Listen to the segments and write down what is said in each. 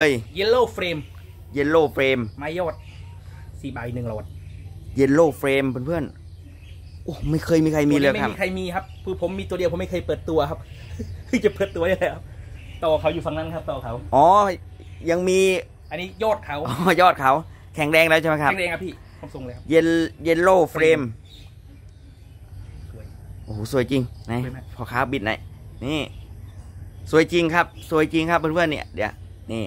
เอ้ย yellow flame yellow flame ไม้ยอดสี่ใบหนึ่งหลอด yellow flame เพื่อนๆโอ้ไม่เคยมีใครมีเลยตัวนี้ครับไม่มีใครมีครับคือผมมีตัวเดียวผมไม่เคยเปิดตัวครับคือจะเปิดตัวได้แล้วต่อเขาอยู่ฝั่งนั้นครับต่อเขาอ๋อยังมี อันนี้ยอดเขาอ๋อยอดเขา แข็งแรงแล้วใช่ไหมครับแข็งแรงครับพี่ผมส่งเลยครับ yel yellow flame สวยโอ้โหสวยจริงไหนสวยไหมพ่อค้าบิดไหนนี่ สวยจริงครับ สวยจริงครับเพื่อนๆเนี่ยเดี๋ยวนี่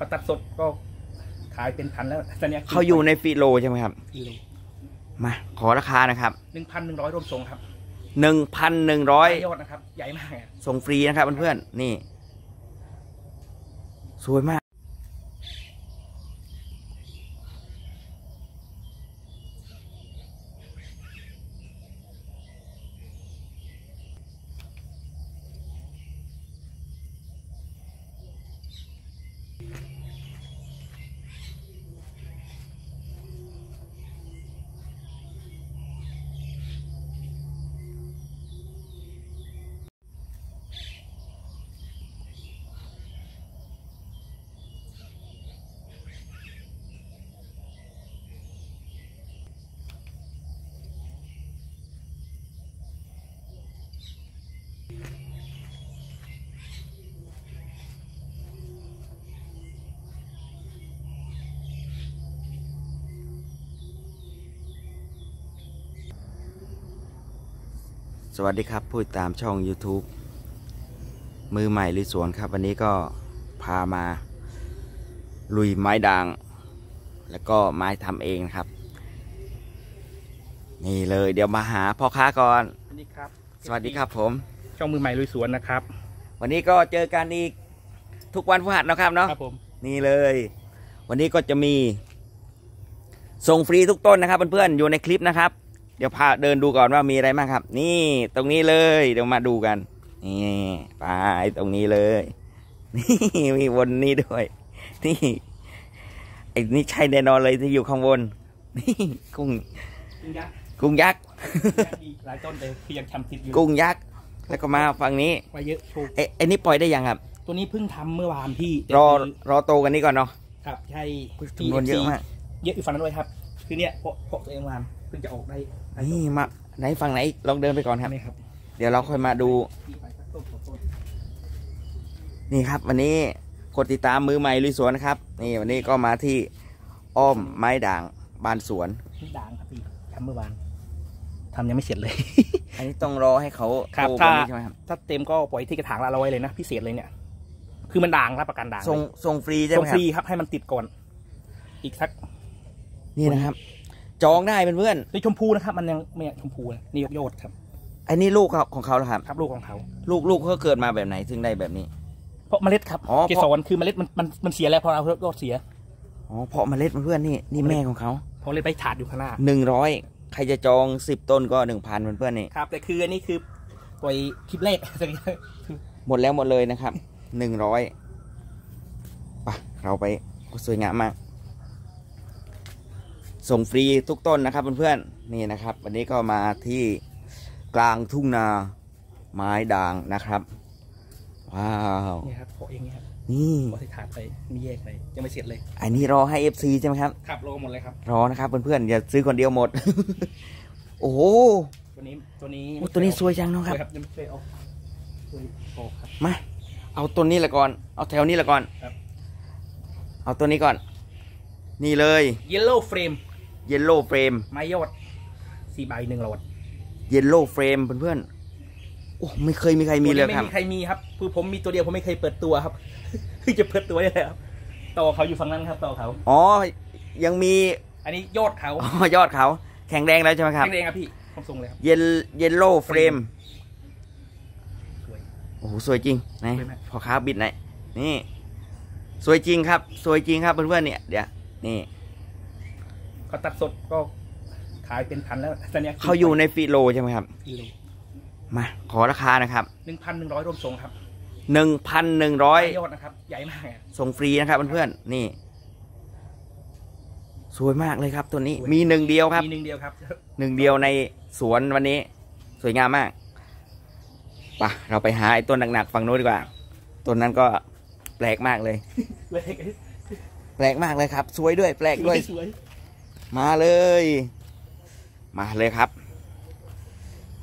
เขาตัดสดก็ขายเป็นพันแล้วตอนนี้ยเขาอยู่ในฟิโลใช่ไหมครับ กิโลมา ขอราคานะครับหนึ่งพันหนึ่งร้อยรวมส่งครับหนึ่งพันหนึ่งร้อยไม้ยอดนะครับ ใหญ่มากอะส่งฟรีนะครับเพื่อนๆนี่ สวยมาก วัสดีครับผู้ติดตามช่อง YouTube มือใหม่ลุยสวนครับ วันนี้ก็พามา ลุยไม้ด่าง แล้วก็ไม้ทำเองนะครับ นี่เลยเดี๋ยวมาหาพ่อค้าก่อน สวัสดีครับสวัสดีครับผม ช่องมือใหม่ลุยสวนนะครับ วันนี้ก็เจอกันอีกทุกวันพฤหัสนะครับเนาะครับผมนี่เลย วันนี้ก็จะมี ส่งฟรีทุกต้นนะครับเพื่อนๆอยู่ในคลิปนะครับ เดี๋ยวพาเดินดูก่อนว่ามีอะไรบ้างครับ นี่ตรงนี้เลย เดี๋ยวมาดูกัน นี่ไปตรงนี้เลย นี่มีวนนี้ด้วย นี่ไอ้นี่ใช่แน่นอนเลยที่อยู่ข้างบน นี่กุ้งกุ้งยักษ์กุ้งยักษ์อีกหลายต้นเลยคือยังทำติดอยู่กุ้งยักษ์แล้วก็มาฝั่งนี้ไว้เยอะโชว์ไอ้ไอ้นี่ปล่อยได้ยังครับ ตัวนี้เพิ่งทำเมื่อวานพี่แต่รอคือรอโตกันนี้ก่อนเนาะครับใช่จำนวนเยอะมากเยอะอยู่ฝั่งนั้นด้วยครับ คือเนี่ยเพาะเพาะตัวเองวานเพิ่งจะออกได้ได้ นี่มาไหนฝั่งไหนลองเดินไปก่อนครับไหมครับ เดี๋ยวเราค่อยมาดูที่ไปสักต้นสองต้นนี่ครับ วันนี้กดติดตามมือใหม่ลุยสวนนะครับ นี่วันนี้ก็มาที่อ้อมไม้ด่างบานสวนนี่ด่างครับพี่ทำเมื่อวานทำยังไม่เสร็จเลย อันนี้ต้องรอให้เขาครับโตกถ้าว่านี้ใช่ไหมครับถ้าเต็มก็ปล่อยที่กระถางละร้อยเลยนะพิเศษเลยเนี่ย คือมันด่างรับประกันด่างส่งส่งฟรีใช่ไหส่มงคฟรับรีครับให้มันติดก่อน อีกสัก นี่นะครับ จองได้เพื่อนนี่ชมพูนะครับ มันยังไม่ชมพูนะนี่ยกโยดครับๆอันนี้ลูกเขาของเขาเหรอครับ ครับลูกของเขา ลูกลูกเขาเกิดมาแบบไหนถึงได้แบบนี้ เพราะเมล็ดครับอ๋อเพราะ เกสรคือเมล็ดมันมันมันเสียแล้วพอเอายอดเสียอ๋อเพาะเมล็ดเพื่อนๆนี่นี่แม่ของเขาพอเลยไปถาดอยู่ข้างหน้าหนึ่งร้อยใครจะจองสิบต้นก็หนึ่งพันเพื่อนๆนี่ ครับ แต่คืออันนี้คือปล่อยคลิปแรก หมดแล้วหมดเลยนะครับ หนึ่งร้อยปะเราไปโอ้สวยงามมาก ส่งฟรีทุกต้นนะครับเพื่อนๆนี่นะครับ วันนี้ก็มาที่กลางทุ่งนาไม้ด่างนะครับว้าวนี่ครับเพาะเองนี่ครับนี่พอใส่ถาดไปมีแยกไปยังไม่เสร็จเลย อันนี้รอให้ FC ใช่ไหมครับครับโลหมดเลยครับรอนะครับเพื่อนๆอย่าซื้อคนเดียวหมด โอ้โหตัวนี้ตัวนี้โอ้ตัวนี้สวยจังเนาะครับสวยครับยังไม่เคยออกเคยออกครับมาเอาตัวนี้ละก่อน เอาแถวนี้ละก่อนครับเอาตัวนี้ก่อน นี่เลย yellow flame yellow flame ไม้ยอดสี่ใบหนึ่งหลอด yellow flame เพื่อนๆโอ้ไม่เคยมีใครมีเลยตัวนี้ครับไม่มีใครมีครับคือผมมีตัวเดียวผมไม่เคยเปิดตัวครับคือจะเปิดตัวได้แล้วต่อเขาอยู่ฝั่งนั้นครับต่อเขาอ๋อยังมี อันนี้ยอดเขาอ๋อยอดเขา แข็งแรงแล้วใช่ไหมครับแข็งแรงครับพี่ผมส่งเลยครับ yel yellow flame สวยโอ้โหสวยจริงไหนสวยไหมพ่อค้าบิดไหนนี่ สวยจริงครับ สวยจริงครับเพื่อนๆเนี่ยเดี๋ยวนี่ เขาตัดสดก็ขายเป็นพันแล้วตอนนี้ยเขาอยู่ในฟิโลใช่ไหมครับ กิโลมาขอราคานะครับหนึ่งพันหนึ่งร้อยรวมส่งครับหนึ่งพันหนึ่งร้อยไม้ยอดนะครับ ใหญ่มากอะ ส่งฟรีนะครับเพื่อนๆนี่ สวยมากเลยครับตัวนี้สวย มีหนึ่งเดียวครับ มีหนึ่งเดียวครับ หนึ่งเดียวในสวนวันนี้ สวยงามมากปะเราไปหาไอ้ต้นหนักๆฝั่งโน้นดีกว่าต้นนั้นก็แปลกมากเลย เล็กแปลกมากเลยครับ สวยด้วยแปลกด้วย สวย มาเลย มาเลยครับ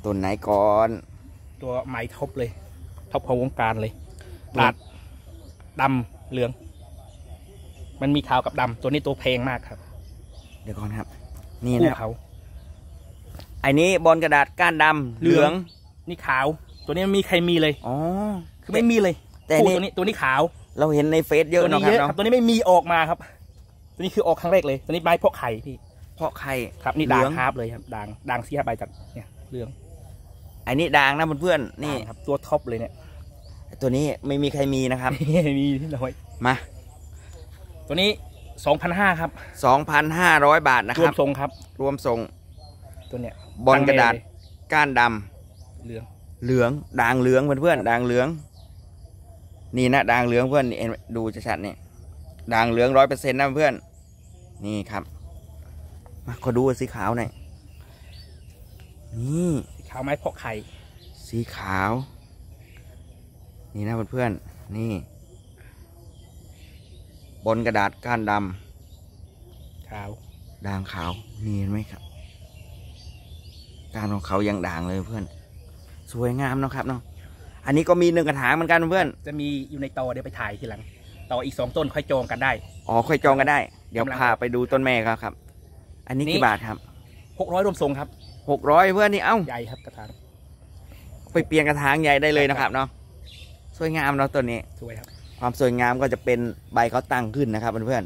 ต้นไหนก่อน ตัวไม้ top เลย top ของวงการเลยดาดดำเหลือง มันมีขาวกับดำตัวนี้ตัวแพงมากครับ เดี๋ยวก่อนครับ นี่คู่นะครับเขาไอ้นี้บอลกระดาษก้านดำเหลือง นี่ขาว ตัวนี้ไม่มีใครมีเลยอ๋อคือไม่มีเลย แต่คู่นี่ตัวนี้ตัวนี้ขาว เราเห็นในเฟซเยอะตัวเนาะนี้ครับเยอะเนาะครับตัวนี้ไม่มีออกมาครับ ตัวนี้คือออกครั้งแรกเลยตัวนี้ใบเพาะไข่พี่เพราะใครครับนี่เหลืด่างองฮาร์ปเลยครับด่างด่างสี่ห้าใบจากเนี่ยเหลืองไอ้นี่ด่างนะเพื่อนๆนี่ด่างครับตัวท็อปเลยเนี่ย ตัวนี้ไม่มีใครมีนะครับมีที่น้อยมา ตัวนี้สองพันห้าครับ2,500บาทนะรควรัมบทรงครับ รวมส่งตัวเนี้ยบอลกระดาษตั้งแม่ก้านดำเลยเหลืองเหลืองด่างเหลืองเพื่อนๆด่างเหลือง นี่นะด่างเหลืองเพื่อนนี่เห็นไหมดูชัดๆนี่ด่างเหลืองร้อยเปอร์เซ็นต์นะเพื่อน นี่ครับ มาขอดูสีขาวหน่อย นี่ สีขาวไม้เพาะไข่ สีขาว นี่นะเพื่อนๆ นี่ บนกระดาษก้านดขาวำด่างขาว นี่เห็นไหมครับ การของเขายังด่างเลยเพื่อน สวยงามเนาะครับเนาะ อันนี้ก็มีหนึ่งกระถางเหมือนกันเพื่อน จะมีอยู่ในตอเดี๋ยวไปถ่ายทีหลังต่ออีกสองต้นค่อยจองกันได้ อ๋อ ค่อยจองกันได้ เดี๋ยวกำลังพาไปดูต้นแม่ครับครับ อันนี้นี่กี่บาทครับหกร้อยรวมทรงครับหกร้อยเพื่อนนี่เอ้าใหญ่ครับกระถางไปเปลี่ยนกระถางใหญ่ได้เลยนะครับเนาะสวยงามเนาะตัวนี้สวยครับ ความสวยงามก็จะเป็นใบเขาตั้งขึ้นนะครับเพื่อน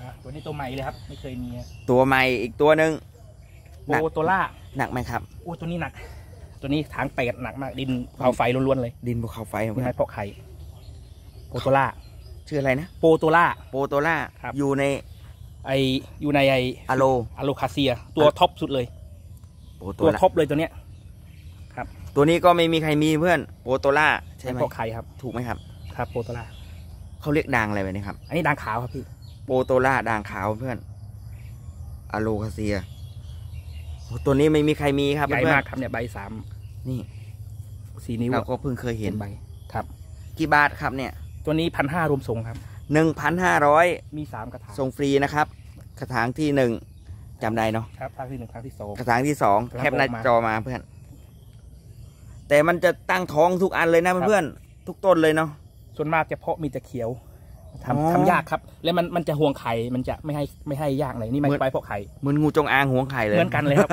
อะตัวนี้ตัวใหม่เลยครับ ไม่เคยมีๆตัวใหม่อีกตัวหนึ่งโปหนักโตล่าหนักไหมครับโอ้ตัวนี้หนัก ตัวนี้ถางเป็ดหนักมาก ดินเผาไฟล้วนๆเลย ดินภูเขาไฟนี่เพื่อไม้นเพาะไข่โปโตล่า ชื่ออะไรนะ Portora Portora ครับ อยู่ในไออยู่ในไอ Alo Alocasia ตัว top สุดเลย Portora ตัว top เลยตัวเนี้ยตัวนี้ก็ไม่มีใครมีเพื่อน Portora ใช่ไหมไม้เพาะไข่ครับถูกไหมครับครับ Portora เขาเรียกด่างอะไรแบบนี้ครับ อันนี้ด่างขาวครับพี่ Portora ด่างขาวเพื่อน Alocasia โอ้ตัวนี้ไม่มีใครมีครับใหญ่เพื่อมานกครับเนี่ยใบสามๆนี่สี่นิ้วเราอะก็เพิ่งเคยเห็นใบครับ กี่บาทครับเนี่ย ตัวนี้พันห้ารวมส่งครับหนึ่งพันห้าร้อยมีสามกระถางส่งฟรีนะครับกระถางที่หนึ่งจำได้เนาะครับทางที่หนึ่งทางที่สองกระถางที่สองครับแคปหน้าออกมาจอมาเพื่อน แต่มันจะตั้งท้องทุกอันเลยนะเพื่อนๆทุกต้นเลยเนาะส่วนมากจะเพาะมีแต่เขียวอ๋อทำทำยากครับ แล้วมันมันจะห่วงไข่มันจะไม่ให้ไม่ให้ยากเลยนี่มันเหมือนไปเพาะไข่เหมือนงูจงอางหวงไข่เลยเหมือนกันเลยครับ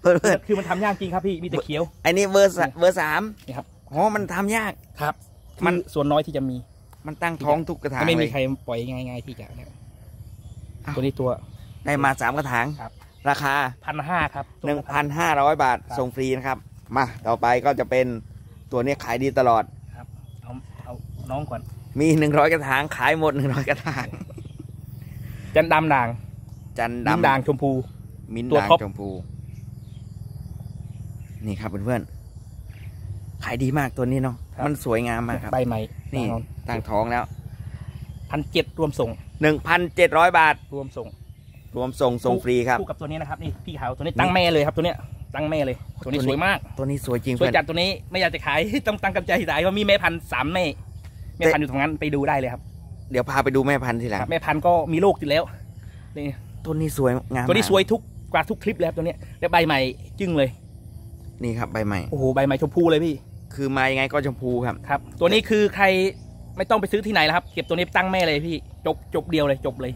เพื่อนคือมันทำยากจริงครับพี่มีแต่เขียวๆไอ้นี่เบอร์สเบอร์สามนี่ครับอ๋อมันทำยากครับ มัมันน ส่วนน้อยที่จะมีมันตั้งท้องทุกกระถางก็ไม่เลมีย ใครปล่อยง่าย ๆ ที่จะเนี่ยอ้าว ตัวนี้ตัว ได้มาสามกระถางครับ ราคา พันห้าครับหนึ่งพันห้าร้อยบาทครับ ส่งฟรีนะครับ มาต่อไปก็จะเป็นตัวนี้ขายดีตลอด ครับเอาเอาน้องก่อนมีหนึ่งร้อยกระถางขายหมดหนึ่งร้อยกระถาง จันดำด่างจันมิ้นดำด่างชมพู มิ้นตัวด่างท็อป ชมพู นี่ครับเพื่อนๆขายดีมากตัวนี้เนาะ มันสวยงามมากครับใบใหม่นี่ด่างตั้งท้องแล้วพันเจ็ดรวมส่งหนึ่งพันเจ็ดร้อยบาท รวมส่ง รวมส่งส่งฟรีครับคู่กับตัวนี้นะครับนี่พี่เขาตัวนี้ตั้งแม่เลยครับตัวเนี้ยตั้งแม่เลย ตัวนี้ตัวนี้สวยมาก ตัวนี้สวยจริงสวยเพื่อนจัดตัวนี้ไม่อยากจะขายต้องตั้งกำใจจ่ายว่ามีแม่พันธุ์สามแม่แม่พันธุ์อยู่ตรงนั้นไปดูได้เลยครับ เดี๋ยวพาไปดูแม่พันธุ์ทีหลังครับแม่พันธุ์ก็มีลูกอยู่แล้วนี่ตัวนี้สวยงามตัวนี้มากสวยทุกกว่าทุกคลิปเลยครับตัวเนี้ยแล้วใบใหม่จึ้งเลย นี่ครับใบใหม่โอ้โหใบใหม่ชมพูเลยพี่ คือมายังไงก็ชมพูครับ ครับ ตัวนี้คือใครไม่ต้องไปซื้อที่ไหนแล้วครับ เก็บตัวนี้ตั้งแม่เลยพี่จบจบเดียวเลยจบเลย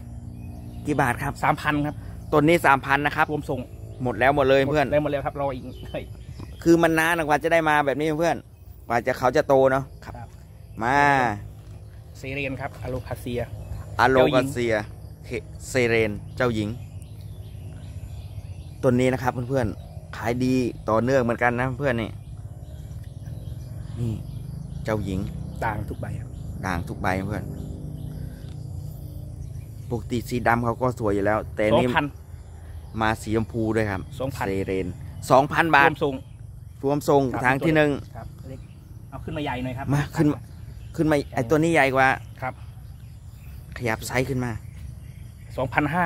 กี่บาทครับสามพันครับต้นนี้สามพันนะครับรวมส่งหมดแล้วหมดเลยเพื่อนแล้วหมดแล้วครับรออีกเฮ้ยคือมันนานกว่าจะได้มาแบบนี้เพื่อนกว่าจะเขาจะโตเนาะครับ มาเซเรียนครับอะโลคาเซียอาโลเจ้าหญิกางเซียเคเซเรนเจ้าหญิงต้นนี้นะครับเพื่อนๆขายดีต่อเนื่องเหมือนกันนะเพื่อนนี่ นี่ เจ้าหญิงด่างทุกใบครับด่างทุกใบเพื่อนปกติสีดำเขาก็สวยอยู่แล้ว แต่สองนี่พัน มาสีชมพูด้วยครับสองพันเซเรนสองพันบารทวมส่งรวมทรงครับทางที่หนึ่ง ครับเล็กเอาขึ้นมาใหญ่หน่อยครับมาขึ้นขึ้นมาไอตัวนี้ใหญ่กว่า ครับขยับไซส์ขึ้นมาสองพันห้า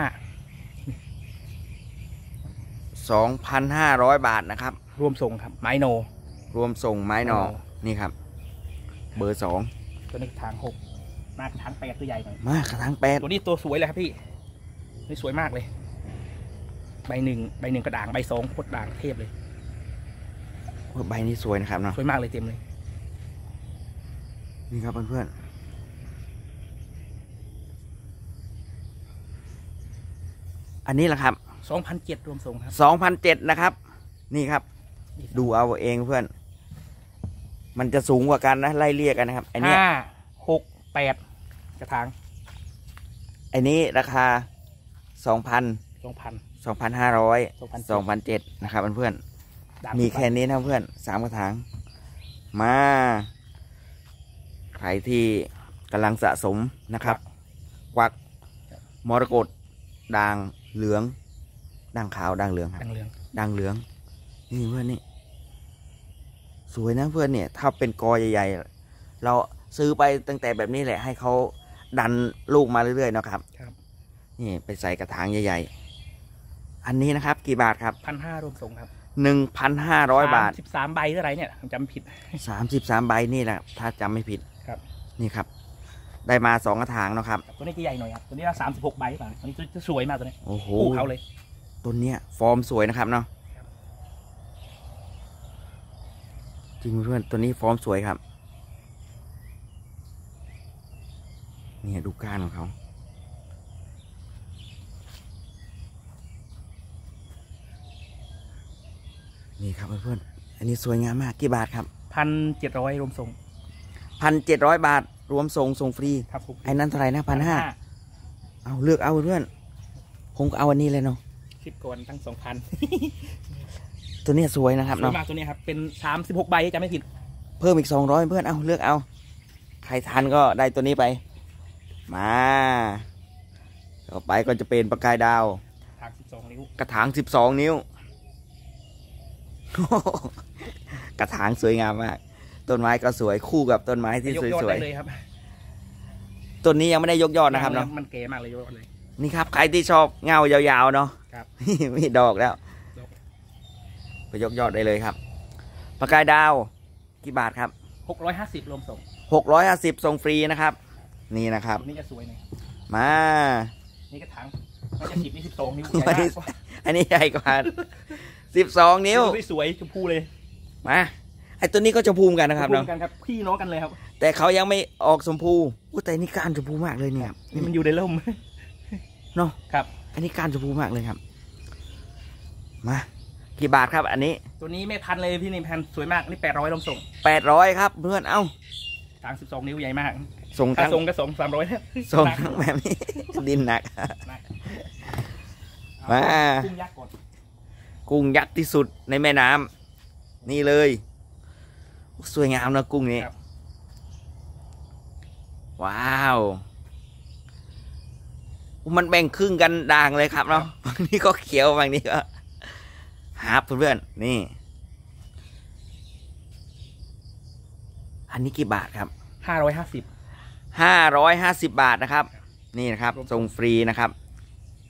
2,500 บาทนะครับ รวมส่งครับไมโนรวมส่งไม้หนออ๋อ นี่ครับ เบอร์สองตัวนี้ทางหกมากระถางแปดตัวใหญ่หน่อยมากระถางแปดตัวนี้ตัวสวยเลยครับพี่นี่สวยมากเลย ใบหนึ่งใบหนึ่งกระด่างใบสองโคตรด่างเทพเลยใบนี้สวยนะครับเนาะสวยมากเลยเต็มเลย นี่ครับเพื่อนๆอันนี้แหละครับสองพันเจ็ดรวมส่งครับสองพันเจ็ดนะครับ นี่ครับ ดูเอาเองเพื่อน มันจะสูงกว่ากันนะไล่เรียกกันนะครับไอันนี้ห้าหกแปดกระถางไอันนี้ราคาสองพันสองพัน สองพันห้าร้อย2,700สองพันเจ็ดนะครับเพื่อนด่างๆมีแค่นี้นะเพื่อนสามกระถางมา ใครที่กำลังสะสมนะครับ ควักมรกตด่างเหลืองด่างขาวด่างเหลืองครับด่างเหลืองด่างเหลือง นี่เพื่อนนี่ สวยนะเพื่อนเนี่ย ถ้าเป็นกอใหญ่ๆ เราซื้อไปตั้งแต่แบบนี้แหละ ให้เขาดันลูกมาเรื่อยๆนะครับ ครับ นี่ไปใส่กระถางใหญ่ ๆ อันนี้นะครับ กี่บาทครับพันห้ารวมส่งครับหนึ่งพันห้าร้อยบาทสิบสามใบเท่าไหรเนี่ยผมจำผิดสามสิบสามใบนี่แหละถ้าจำไม่ผิดครับ นี่ครับ ได้มาสองกระถางเนาะครับ ตัวนี้จะใหญ่หน่อยครับตัวนี้สามสิบหกใบป่ะตัวนี้จะสวยมากตัวนี้โอ้โหคู่เขาเลย ต้นเนี้ยฟอร์มสวยนะครับเนาะ ครับ จริงเพื่อนตัวนี้ฟอร์มสวยครับเนี่ยดูก้านของเขานี่ครับเพื่อนๆ อันนี้สวยงามมากกี่บาทครับพันเจ็ดร้อยรวมส่งพันเจ็ดร้อยบาทรวมส่งส่งฟรี ครับผมไอ้นั้นเท่าไหร่นะพันห้าเอาเลือกเอาเพื่อนผมก็เอาอันนี้เลยเนาะคลิปก่อนตั้งสองพัน ตัวเนี้ยสวยนะครับสวยเนาะมากตัวนี้ครับ เป็นสามสิบหกใบจำไม่ผิด เพิ่มอีกสองร้อยเพื่อนเอาเลือกเอา ใครทันก็ได้ตัวนี้ไป มาต่อไปก็จะเป็นประกายดาวทางสิบสองนิ้ว กระถางสิบสองนิ้ว กระถางสวยงามมาก ต้นไม้ก็สวยคู่กับต้นไม้ที่ยกสยอดวยได้เลยครับๆต้นนี้ยังไม่ได้ยกยอดนะครับเนาะ มันเก๋มากเลยยกยอดเลย นี่ครับใครที่ชอบเงายาวๆเนาะ ครับ มีดอกแล้วดอก ไปยกยอดได้เลยครับประกายดาวกี่บาทครับหกร้อยห้าสิบรวมส่งหกร้อยห้าสิบส่งฟรีนะครับ นี่นะครับตัวนี้จะสวยหน่อยมา นี่กระถางน่าจะสิบนี่สิบสองนิ้วไม่ใหญ่มากอันนี้ใหญ่กว่าสิบสองนิ้วสวยชมพูเลยมาไอตัวนี้ก็จะพูมกันนะครับชมเนาะพูกันครับพี่น้องกันเลยครับ แต่เขายังไม่ออกชมพูอู้แต่นี่ก้านชมพูมากเลยเนี่ยนี่มันอยู่ในร่มเนาะครับ อันนี้ก้านชมพูมากเลยครับ มา กี่บาทครับอันนี้ตัวนี้ไม่พันเลยพี่นี่พันสวยมากนี่แปดร้อยรวมส่งแปดร้อยครับเพื่อนเอ้าทางสิบสองนิ้วใหญ่มากส่งถ้าทั้งส่งก็ส่งสามร้อยส่งทั้งแบบนี้ดินหนักมากุ้งยักษ์ก่อนกุ้งยักษ์ที่สุดในแม่น้ำนี่เลย สวยงามนะกุ้งนี้ครับว้าวมันแบ่งครึ่งกันด่างเลยครับเนาะบางนี้ก็เขียวบางนี้ก็ ฮาร์ปเพื่อนๆนี่ อันนี้กี่บาทครับห้าร้อยห้าสิบห้าร้อยห้าสิบบาทนะครับ นี่นะครับส่งฟรีนะครับ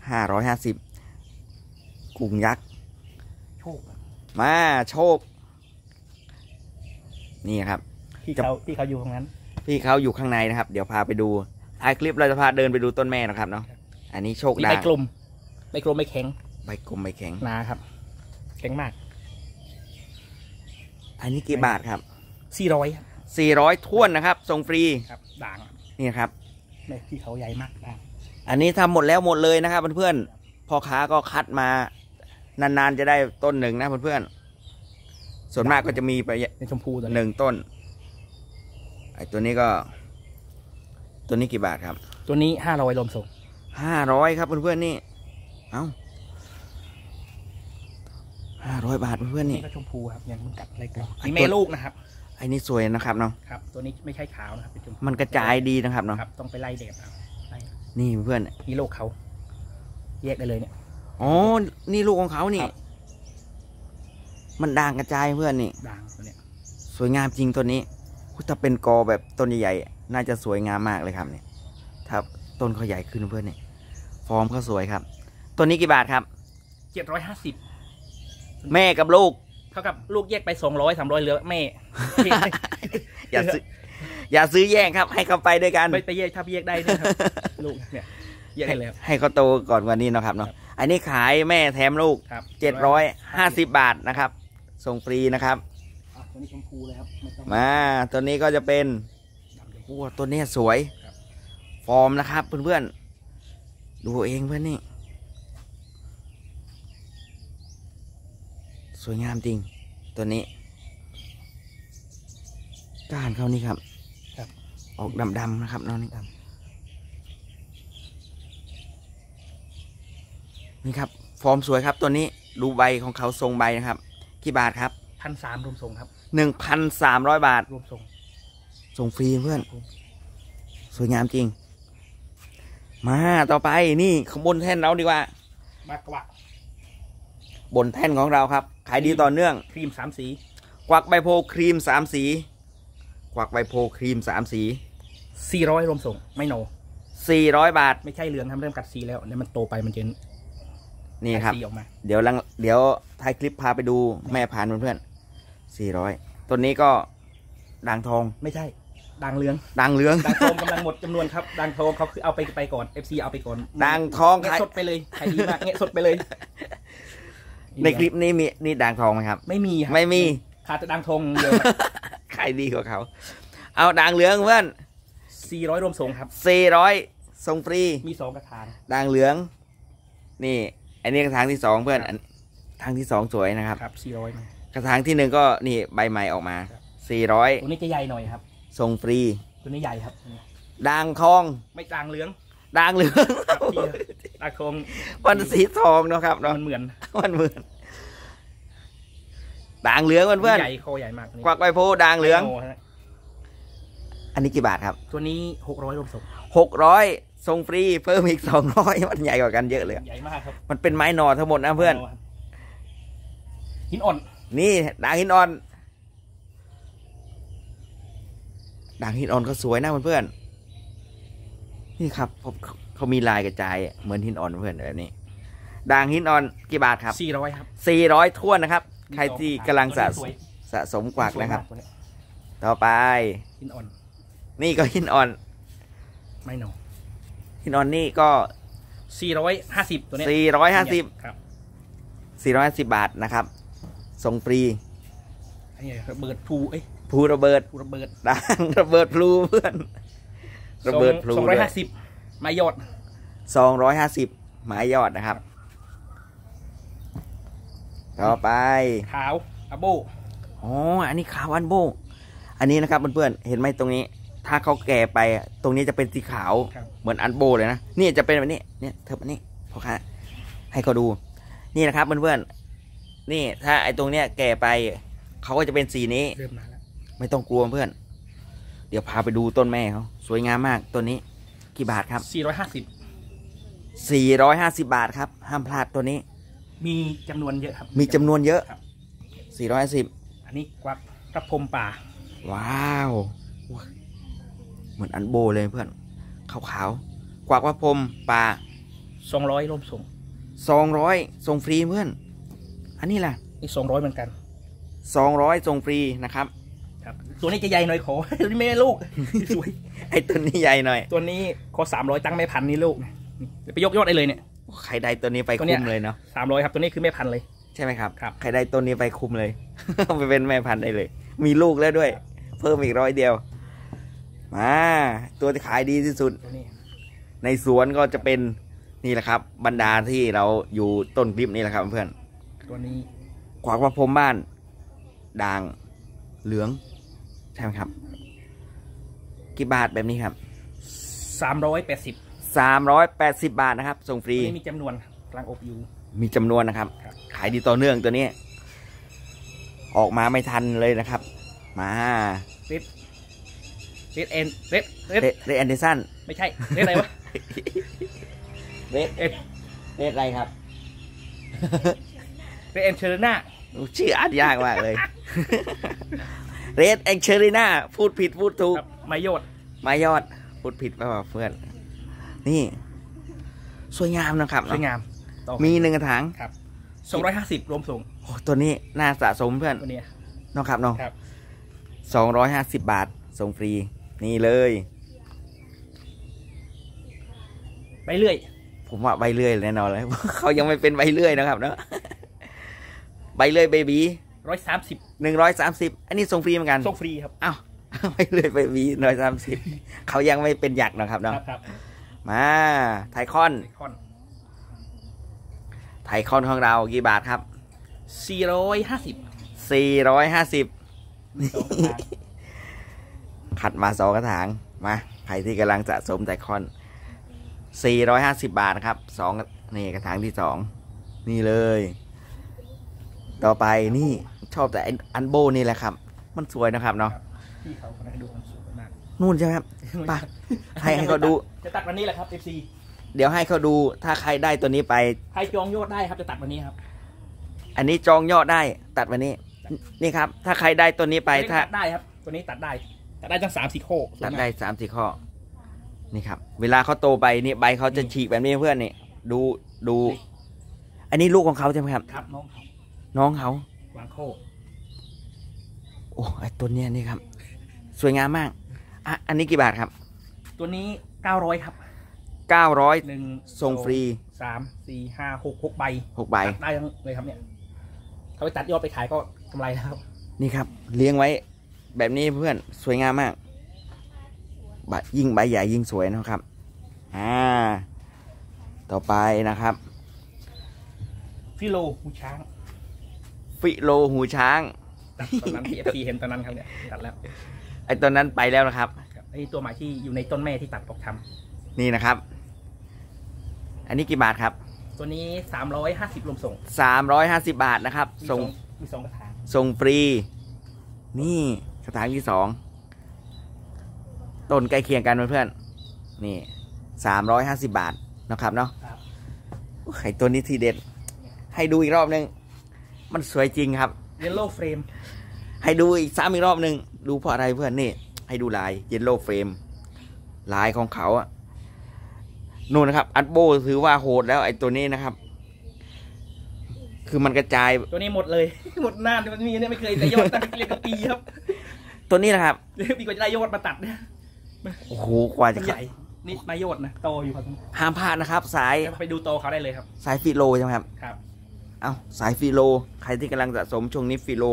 ห้าร้อยห้าสิบกุ้งยักษ์โชคมาโชค นี่ครับพี่เขาพี่เขาอยู่ตรงนั้นพี่เขาอยู่ข้างในนะครับ เดี๋ยวพาไปดูท้ายคลิปเราจะพาเดินไปดูต้นแม่นะครับเนาะครับอันนี้โชคมีดาใบกลมใบกลมใบแข็งใบกลมใบแข็งหนาครับแข็งมาก อันนี้กี่บาทครับสี่ร้อยสี่ร้อยท้วนนะครับส่งฟรีครับด่างนี่นะครับเนี่ยพี่เขาใหญ่มากด่างอันนี้ทำหมดแล้วหมดเลยนะครับเพื่อนๆพ่อค้าก็คัดมานานๆจะได้ต้นหนึ่งนะเพื่อนๆส่วนมากก็จะมีไปเป็นชมพูตัวหนี้นึ่งต้นไอ้ตัวนี้ก็ ตัวนี้กี่บาทครับ ตัวนี้ห้าร้อยรวมส่งห้าร้อยครับเพื่อนๆนี่ เอ้า ห้าร้อยบาทเพื่อนๆนี่นี่ก็ชมพูครับยังมันกัดอะไรกันไอ้นี่ตัวแม่ลูกนะครับไอ้นี่สวยนะครับเนาะครับ ตัวนี้ไม่ใช่ขาวนะครับเป็นชมพูมันกระจายดีนะครับเนาะครับต้องไปไล่แดดเอาไล่นี่เพื่อนนี่ลูกเขาแยกได้เลยเนี่ย อ๋อนี่ลูกของเขานี่ ครับ มันด่างกระจายเพื่อนนี่ ด่างตัวเนี้ยสวยงามจริงตัวนี้อุ๊ยถ้าเป็นกอแบบต้นใหญ่ๆ น่าจะสวยงามมากเลยครับเนี่ยถ้าต้นเขาใหญ่ขึ้นเพื่อนนี่ฟอร์มเขาสวยครับตัวนี้กี่บาทครับ เจ็ดร้อยห้าสิบ แม่กับลูก เท่ากับลูกแยกไปสองร้อยสามร้อยเหลือแม่ อย่าซื้ออย่าซื้อแย่งครับ ให้เขาไปด้วยกันไปไปแยกถ้าแยกได้เนี่ยครับลูกเนี่ยแยกได้เลยครับให้เขาโตก่อนกว่านี้เนาะครับเนาะอันนี้ขายแม่แถมลูกครับเจ็ดร้อยห้าสิบบาทนะครับ ส่งฟรีนะครับอะตัวนี้ชมพูเลยครับไม่ต้องมาตัวนี้ก็จะเป็นดำเลยโอ้ตัวนี้สวยครับฟอร์มนะครับเพื่อนๆดูเองเพื่อนนี่ สวยงามจริง ตัวนี้ ก้านเขานี่ครับ ครับ ออกดำๆนะครับน้องนี่ครับนี่ครับ ฟอร์มสวยครับตัวนี้ดูใบของเขาทรงใบนะครับ กี่บาทครับพันสามรวมส่งครับหนึ่งพันสามร้อยบาท รวมส่ง ส่งฟรีเพื่อน สวยงามจริง มาต่อไปนี่ขางบนแท่นเราดีกว่า มากกว่า บนแท่นของเราครับ ขายดีต่อเนื่อง ครีมสามสี กวักใบโพครีมสามสี กวักใบโพครีมสามสีสี่ร้อยรวมส่ง ไม่โนสี่ร้อยบาท ไม่ใช่เหลืองทำเริ่มกัดสีแล้วเนี่ยมันโตไปมันจะนี่ครับกัดสีออกมา เดี๋ยวลังเดี๋ยวท้ายคลิปพาไปดูแม่พันธุ์เพื่อนๆสี่ร้อยต้นนี้ก็ด่างทอง ไม่ใช่ ด่างเหลือง ด่างเหลืองด่างทองกำลังหมดจำนวนครับ ด่างทองเขาคือเอาไปไปก่อน FC เอาไปก่อน ด่างทองเงี้ขายยสดไปเลยขายดีมากเงี้ยสดไปเลย ในคลิปนี้มีนี่ด่างทองไหมครับ ไม่มีครับไม่มีขาดแต่ด่างทองเดียวขายดีกว่าเขา เอาด่างเหลืองเพื่อนสี่ร้อยรวมส่งครับสี่ร้อยส่งฟรีมีสองกระถางด่างเหลือง นี่ อันนี้กระถางที่สองเพื่อนอันทางที่สองสวยนะครับครับสี่ร้อยกระถางที่หนึ่งก็นี่ใบใหม่ออกมาครับสี่ร้อยตัวนี้จะใหญ่หน่อยครับส่งฟรีตัวนี้ใหญ่ครับด่างทอง ไม่ด่างเหลือง ด่างเหลืองครับพี่ด่างทองมันสีทองเนาะครับเนาะมันเหมือนมันเหมือนด่างเหลืองเพื่อนใหญ่คอใหญ่มากตัวๆนี้กวักใบโพด่างเหลืองไม่โฮะอันนี้กี่บาทครับ ตัวนี้หกร้อยรวมส่งหกร้อยส่งฟรีเพิ่มอีกสองร้อยมันใหญ่กว่ากันเยอะเลยใหญ่มากครับมันเป็นไม้หนอทั้งหมดนะเพื่อนหินอ่อน นี่ด่างหินอ่อนด่างหินอ่อนก็สวยนะเพื่อนๆ นี่ครับเขาเขามีลายกระจายเหมือนหินอ่อนเพื่อนแบบนี้ ด่างหินอ่อนกี่บาทครับสี่ร้อยครับสี่ร้อยท้วนนะครับ ใครที่กำลังสะตัวนี้วยสะสมกวักนะครับตัวนี้ต่อไปหินอ่อน นี่ก็หินอ่อน ไม่โนหินอ่อนนี่ก็สี่ร้อยห้าสิบตัวเนี้สี่ร้อยห้าสิบครับสี่ร้อยสิบบาทนะครับส่งฟรีอันนี้ระเบิดพลูเอ้ยพลูระเบิดพลูระเบิดด่างระเบิดพลูเพื่อน ระเบิดพลูสองร้อยห้าสิบไม้ยอดสองร้อยห้าสิบไม้ยอดนะครับ ต่อไป ขาวอาโบอ๋ออันนี้ขาวอันโบ อันนี้นะครับเพื่อนๆเห็นไหมตรงนี้ ถ้าเขาแก่ไปอะตรงนี้จะเป็นสีขาวครับเหมือนอันโบเลยนะนี่จะเป็นแบบนี้เนี่ยเธอแบบนี้พ่อค้าให้เขาดู นี่นะครับเพื่อนๆนี่ถ้าไอ้ตรงเนี้ยแก่ไปเขาก็จะเป็นสีนี้เริ่มมาแล้วไม่ต้องกลัวเพื่อนเดี๋ยวพาไปดูต้นแม่เขาสวยงามมากต้นนี้ กี่บาทครับสี่ร้อยห้าสิบสี่ร้อยห้าสิบาทครับ ห้ามพลาดตัวนี้ มีจำนวนเยอะครับ มีจำนวนเยอะ ครับสี่ร้อยสิบอันนี้กวักพระพรหมป่า ว้าวว้าเหมือนอันโบเลยเพื่อนขาวๆกวักว่าพรมปลาสองร้อยรวมส่งสองร้อยส่งฟรีเพื่อน อันนี้ล่ะนี่สองร้อยเหมือนกันสองร้อยส่งฟรีนะครับครับ ตัวนี้จะใหญ่หน่อยขอตัวนี้ไม่ได้ลูกสวยไอ้ตัวนี้ใหญ่หน่อย ตัวนี้ขอสามร้อยตั้งแม่พันธุ์นี่ลูกเดี๋ยวไปยกยอดได้เลยเนี่ยใครได้ตัวนี้ไปตัวเนี้คุ้ยมเลยเนาะสามร้อยครับตัวนี้คือแม่พันธุ์เลยใช่ไหมครับครับใครได้ตัวนี้ไปคุ้มเลยไปเป็นแม่พันธุ์ได้เลย มีลูกแล้วด้วย เพิ่มอีกร้อยเดียวมาตัวที่ขายดีที่สุดตัวนี้ในสวนก็จะเป็นนี่แหละครับ บรรดาที่เราอยู่ต้นคลิปนี่แหละครับเพื่อนตัวนี้กวากว่าพรมบ้าน ด่างเหลือง ใช่ไหมครับ กี่บาทแบบนี้ครับสามร้อยแปดสิบสามร้อยแปดสิบบาทนะครับ ส่งฟตัรีวนี้มีจำนวนกลางอบอยู่ มีจำนวนนะครับครับ ขายดีต่อเนื่องตัวนี้ ออกมาไม่ทันเลยนะครับ มา red red เอ็น red red เรเร Anderson ไม่ใช่ red อะไรวะ red เอ็น red อะไรครับเรดเอ็นเชอร์นาชื่ออ่านยากมากเลย เรดแองเชอรีนาพูดผิดพูดถูกครับไม้ยอดมายอด พูดผิดไปว่าเพื่อน นี่ สวยงามนะครับสวยงามต่อมีหนึ่งกระถางครับสองร้อยห้าสิบรวมส่งโอ้ตัวนี้น่าสะสมเพื่อนตัวเนี้ยเน้องครับเน้องครับสองร้อยห้าสิบบาทส่งฟรี นี่เลยไปเรื่อย ผมว่าใบเลื่อยแน่นอนเลยเขายังไม่เป็นใบเลื่อยนะครับเนาะใบเลื่อยเบบี ร้อยสามสิบหนึ่งร้อยสามสิบอันนี้ส่งฟรีเหมือนกันส่งฟรีครับอ้าวใบเลื่อยเบบีร้อยสามสิบเขายังไม่เป็นหยักษ์นะครับคเนาะรับครับมาไทคอนคอนไทคอนของเรากี่บาทครับสี่ร้อยห้าสิบสี่ร้อยห้าสิบสองกระถางขัดมาสองกระถางมาใครที่กำลังสะสมไทคอนสี่ร้อยห้าสิบบาทนะครับสองนี่กระถางที่สองนี่เลย ต่อไปนี่ ชอบแต่ไอ้อันโบนี่แหละครับ มันสวยนะครับเนาะพี่เขาคนนั้นดูมันสวยมากนู่นใช่ไหมครับไปให้ให้เขาดูจะตัดวันนี้แหละครับ FC เดี๋ยวให้เขาดูถ้าใครได้ตัวนี้ไปใครจองยอดได้ครับจะตัดวันนี้ครับ อันนี้จองยอดได้ตัดวันนี้ นี่ครับ ถ้าใครได้ตัวนี้ไปตัวนี้ถ้าตัดได้ครับ ตัวนี้ตัดได้ตัดได้ทั้งสามสี่โคส่วนตัดมากได้สามสี่ข้อนี่ครับ เวลาเขาโตไปนี่ใบเขาจะฉีกแบบนี้เพื่อนนี่ดูดู อันนี้ลูกของเขาใช่ไหมครับครับน้องเขาน้องเขาวางโคโอ้ไอตัวเนี้ยนี่ครับ สวยงามมากอะอันนี้กี่บาทครับ ตัวนี้เก้าร้อยครับเก้าร้อยหนึ่งส่งฟรีสามสี่ห้าหกหกใบหกใบตัดได้ทั้งเลยครับเนี่ยเขาไปตัดยอดไปขายก็กำไรแล้วครับนี่ครับ เลี้ยงไว้แบบนี้เพื่อนสวยงามมากใบยิ่งใบใหญ่ยิ่งสวยนะครับอ่าต่อไปนะครับ ฟิโลหูช้าง ฟิโลหูช้างตัดตอนนั้นที่ FC เห็นตอนนั้นครับเนี่ยตัดแล้วไอตัวนั้นไปแล้วนะครับครับไอ้ตัวใหม่ที่อยู่ในต้นแม่ที่ตัดออกทำนี่นะครับ อันนี้กี่บาทครับ ตัวนี้สามร้อยห้าสิบรวมส่งสามร้อยห้าสิบบาทนะครับ มีส่งมีสองกระถางส่งฟรี นี่กระถางที่สองต้นใกล้เคียงกันเพื่อนๆนี่สามร้อยห้าสิบาทนะครับเนาะครับ ไข่ตัวนี้ทีเด็ด ให้ดูอีกรอบหนึ่ง มันสวยจริงครับ เยลโล่เฟรม ให้ดูอีกซ้ำอีกรอบหนึ่งดูเพราะอะไรเพื่อนนี่ ให้ดูลายเยลโล่เฟรมลายของเขาอะนู่นนะครับ อัดโบถือว่าโหดแล้วไอ้ตัวนี้นะครับ คือมันกระจาย ตัวนี้หมดเลย หมดหน้ามันมีเนี่ยไม่เคยแต่ยอดตั้งเรียกกระปีครับ ตัวนี้นะครับปีกว่าจะได้ยอดมาตัดเนี่ยโอ้โหกว่ามัจะนใหญ่นี่นายยอดนะโตอยู่ครับห้ามพลาดนะครับ สายไปดูโตเขาได้เลยครับ สายฟิโลใช่ไหมครับครับ เอาสายฟิโล ใครที่กำลังสะสมช่วงนี้ฟิโล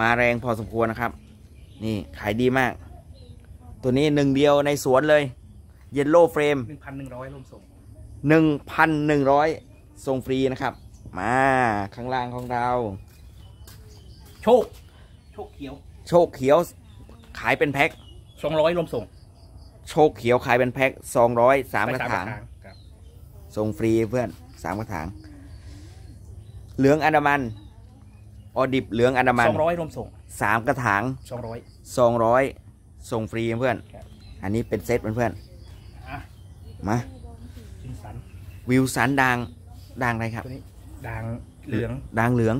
มาแรงพอสมควรนะครับ นี่ขายดีมาก ตัวนี้หนึ่งเดียวในสวนเลย Yellow Flame หนึ่งพันหนึ่งร้อยรวมส่งหนึ่งพันหนึ่งร้อยส่งฟรีนะครับ มาข้างล่างของเรา โชค โชคเขียว โชคเขียว ขายเป็นแพ็คสองร้อยรวมส่ง โชคเขียวขายเป็นแพ็คสองร้อยสามกระถางไปครับส่งฟรีเพื่อนสามกระถาง เหลืองอันดามัน ออดิบเหลืองอันดามันสองร้อยรวมส่งสามกระถางสองร้อยสองร้อยส่งฟรีเพื่อนครับอันนี้เป็นเซตเพื่อนอะๆมาจินสันวิวสันด่างด่างอะไรครับตัวนี้ด่างเหลืองด่างเหลือง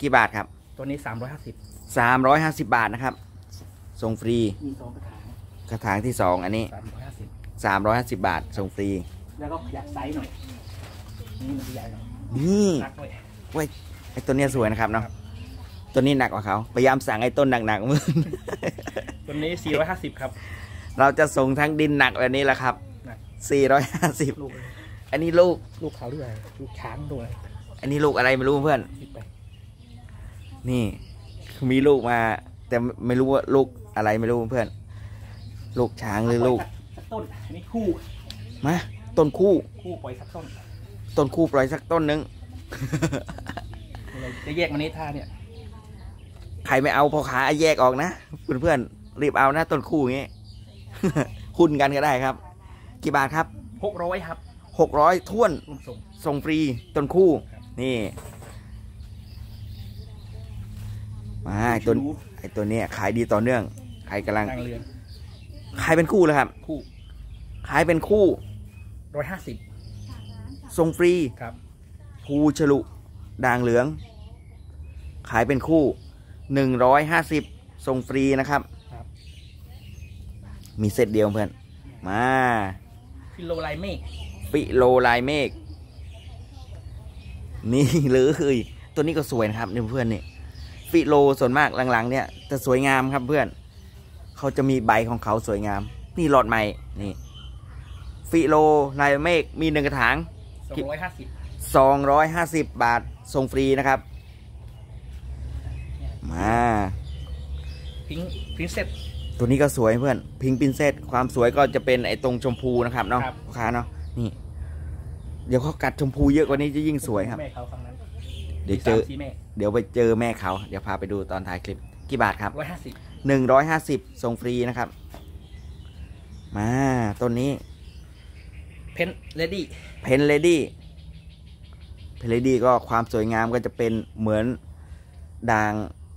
กี่บาทครับ ตัวนี้สามร้อยห้าสิบสามร้อยห้าสิบบาทนะครับ ส่งฟรีมีสองกระถางกระถางที่สองอันนี้สามร้อยห้าสิบสามร้อยห้าสิบบาทส่งฟรี แล้วก็ขยับไซส์หน่อยนี่มันจะใหญ่หน่อยนี่หนักหน่อย เว้ยไอ้ตัวเนี้ยสวยนะครับเนาะครับตัวนี้หนักกว่าเขาพยายามสั่งไอ้ต้นหนักๆมือตัวนี้สี่ร้อยห้าสิบครับ เราจะส่งทั้งดินหนักแบบนี้แหละครับหนักสี่ร้อยห้าสิบลูกเลยอันนี้ลูก ลูกเขาด้วยลูกช้างด้วยอันนี้ลูกอะไรไม่รู้เพื่อนคิดไปนี่มีลูกมา แต่ไม่รู้ว่าลูกอะไรไม่รู้เพื่อน ลูกช้างหรือลูกสักต้นอันนี้คู่ มา ต้นคู่ คู่ปล่อยสักต้น ต้นคู่ปล่อยสักต้นนึง เราจะแยกมันนี้ท่าเนี่ย ใครไม่เอาพอขาแยกออกนะเพื่อนๆรีบเอานะต้นคู่อย่างงี้หุ้นกันก็ได้ครับ กี่บาทครับหกร้อยครับหกร้อยท่วนส่งฟรีต้นคู่นี่มาไอ้ตัวไอ้ตัวเนี้ยขายดีต่อเนื่องใครกำลังด่าลืองขายเป็นคู่เลยครับคู่ขายเป็นคู่ร้อยห้าสิบส่งฟรีครับ ภูฉลุด่างเหลือง ขายเป็นคู่หนึ่งร้อยห้าสิบส่งฟรีนะครับครับมีเซตเดียวเพื่อน มาฟิโลลายเมฆฟิโลลายเมฆนี่เลยตัวนี้ก็สวยนะครับนี่เพื่อนนี่ฟิโลส่วนมากหลังๆ เนี่ยจะสวยงามครับเพื่อน เขาจะมีใบของเขาสวยงาม นี่ยอดใหม่นี่ฟิโลลายเมฆมีหนึ่งกระถางสองร้อยห้าสิบ 250 บาทส่งฟรีนะครับ มาPink Princess ตัวนี้ก็สวยเพื่อน Pink Princess ความสวยก็จะเป็นไอ้ตรงชมพูนะครับเนาะครับลูกค้าเนาะนี่ เดี๋ยวเขากัดชมพูเยอะกว่านี้จะยิ่งสวยครับแม่เขาฝั่งนั้นเดี๋ยวเจอมีสามสี่แม่เดี๋ยวไปเจอแม่เขาเดี๋ยวพาไปดูตอนท้ายคลิปกี่บาทครับร้อยห้าสิบหนึ่งร้อยห้าสิบส่งฟรีนะครับ มาต้นนี้ Painted Lady Painted Lady Painted Lady ก็ความสวยงามก็จะเป็นเหมือนด่าง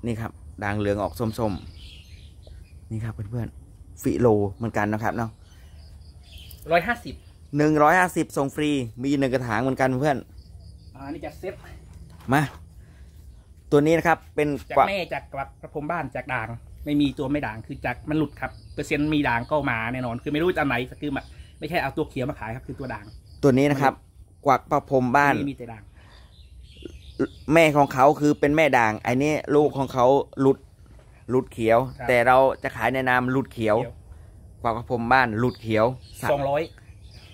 นี่ครับด่างเหลืองออกส้มๆนี่ครับเพื่อนๆฟิโลเหมือนกันนะครับเนาะร้อยห้าสิบหนึ่งร้อยห้าสิบส่งฟรี มีหนึ่งกระถางเหมือนกันเพื่อนอ่านี่จะเซตมาตัวนี้นะครับเป็นจากกวักแม่จากกวักประพรมบ้านจากด่าง ไม่มีตัวไม่ด่างคือจากมันหลุดครับเปอร์เซ็นต์มีด่างก็มาแน่นอน คือไม่รู้จะอันไหนคือมาไม่ใช่เอาตัวเขียวมาขายครับคือตัวด่าง ตัวนี้นะครับ กวักประพรมบ้านนี่มีแต่ด่าง แม่ของเขาคือเป็นแม่ด่างไอ้นี่ลูกของเขาหลุดหลุดเขียว ครับ แต่เราจะขายในนามหลุดเขียวกวักประพรมบ้านหลุดเขียวสักสองร้อย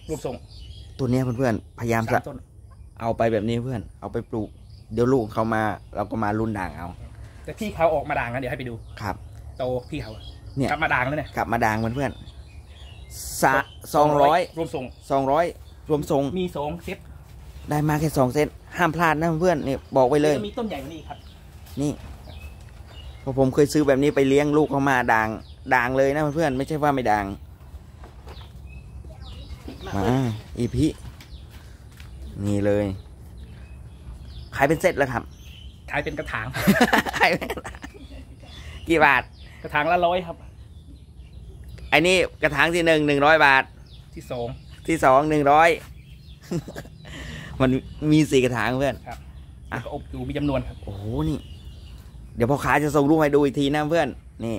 รวมส่งตัวเนี้ยเพื่อนๆพยายามสาจะมต้นเอาไปแบบนี้เพื่อน เอาไปปลูก เดี๋ยวลูกเขามาเราก็มารุ่นด่างเอาแต่พี่เขาออกมาด่างนะเดี๋ยวให้ไปดู ครับ โตพี่เขาอะเนี่ย กลับมาด่างแล้วเนี่ยกลับมาด่างเพื่อนๆสะสองร้อยรวมส่งสองร้อยรวมส่งมีสองเซตได้มาแค่สองเซตห้ามพลาดนะเพื่อนๆนี่บอกไว้เลยจะมีต้นใหญ่กว่านี้ครับ นี่เพราะผมเคยซื้อแบบนี้ไปเลี้ยงลูกเขามาด่างด่างเลยนะเพื่อนๆไม่ใช่ว่าไม่ด่างมาอีพีนี่เลย ขายเป็นเซตแล้วครับ ขายเป็นกระถางขายเป็นกี่บาท กระถางละร้อยครับไอ้นี่กระถางที่หนึ่งหนึ่งร้อยบาท ที่สองที่สองหนึ่งร้อย มันมีสี่กระถางเพื่อน ครับอะ แล้วก็อบอยู่มีจำนวนครับ โอ้โหนี่ เดี๋ยวพ่อค้าจะส่งรูปให้ดูอีกทีนะเพื่อน นี่